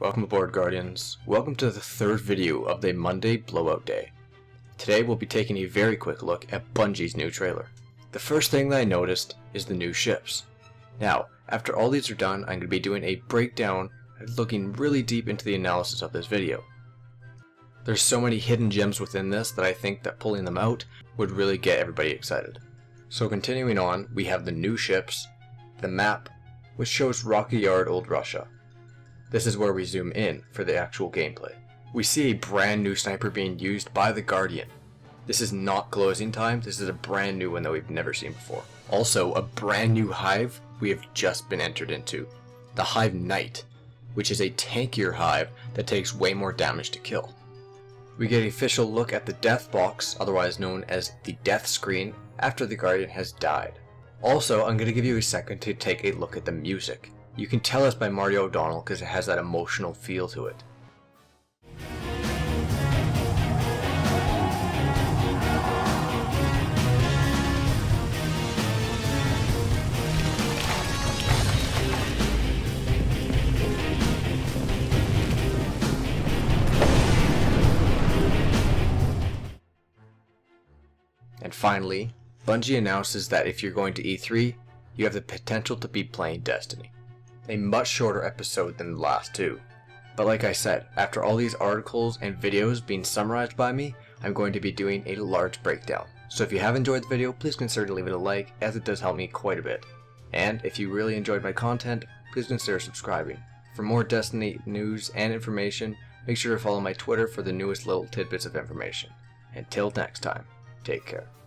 Welcome aboard Guardians. Welcome to the third video of the Monday Blowout Day. Today we'll be taking a very quick look at Bungie's new trailer. The first thing that I noticed is the new ships. Now, after all these are done, I'm going to be doing a breakdown and looking really deep into the analysis of this video. There's so many hidden gems within this that I think that pulling them out would really get everybody excited. So continuing on, we have the new ships, the map, which shows Rocketyard Old Russia, this is where we zoom in for the actual gameplay. We see a brand new sniper being used by the Guardian. This is not closing time, this is a brand new one that we've never seen before. Also, a brand new hive we have just been entered into. The Hive Knight, which is a tankier hive that takes way more damage to kill. We get an official look at the death box, otherwise known as the death screen, after the Guardian has died. Also, I'm going to give you a second to take a look at the music. You can tell it's by Marty O'Donnell because it has that emotional feel to it. And finally, Bungie announces that if you're going to E3, you have the potential to be playing Destiny a much shorter episode than the last two. But like I said, after all these articles and videos being summarized by me, I'm going to be doing a large breakdown. So if you have enjoyed the video, please consider leaving a like, as it does help me quite a bit. And if you really enjoyed my content, please consider subscribing. For more Destiny news and information, make sure to follow my Twitter for the newest little tidbits of information. Until next time, take care.